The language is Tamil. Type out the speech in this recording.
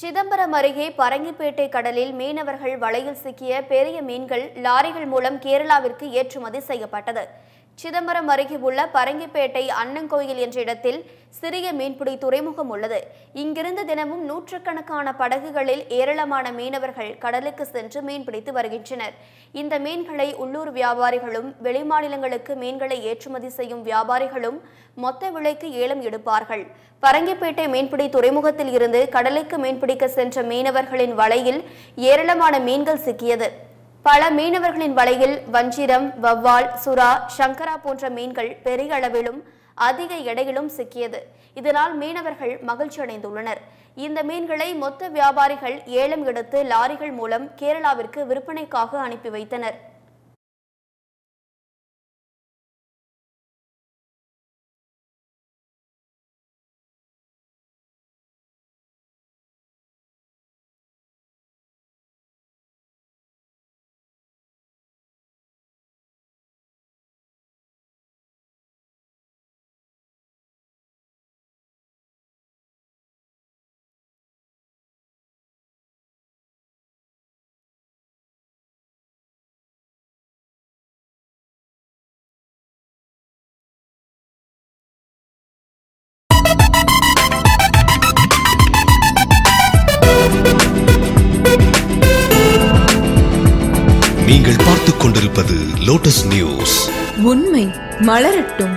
சிதம்பரம் அருகே பரங்கிப்பேட்டை கடலில் மீனவர்கள் வலையில் சிக்கிய பெரிய மீன்கள் லாரிகள் மூலம் கேரளாவிற்கு ஏற்றுமதி செய்யப்பட்டது. சிதம்பரம் அருகே உள்ள பரங்கிப்பேட்டை அன்னங்கோயில் என்ற இடத்தில் சிறிய மீன்பிடி துறைமுகம் உள்ளது. இங்கிருந்து தினமும் நூற்றுக்கணக்கான படகுகளில் ஏராளமான மீனவர்கள் கடலுக்கு சென்று மீன்பிடித்து வருகின்றனர். இந்த மீன்களை உள்ளூர் வியாபாரிகளும் வெளிமாநிலங்களுக்கு மீன்களை ஏற்றுமதி செய்யும் வியாபாரிகளும் மொத்த விலைக்கு ஏலம் எடுப்பார்கள். பரங்கிப்பேட்டை மீன்பிடி துறைமுகத்தில் இருந்து கடலுக்கு மீன்பிடிக்க சென்ற மீனவர்களின் வலையில் ஏராளமான மீன்கள் சிக்கியது. பல மீனவர்களின் வலையில் வஞ்சிரம் வவ்வால் சுறா சங்கரா போன்ற மீன்கள் பெரிய அளவிலும் அதிக எடையிலும் சிக்கியது. இதனால் மீனவர்கள் மகிழ்ச்சி அடைந்துள்ளனர் இந்த மீன்களை மொத்த வியாபாரிகள் ஏலம் எடுத்து லாரிகள் மூலம் கேரளாவிற்கு விற்பனைக்காக அனுப்பி வைத்தனர். நீங்கள் பார்த்துக் கொண்டிருப்பது லோட்டஸ் நியூஸ் உண்மை மலரட்டும்.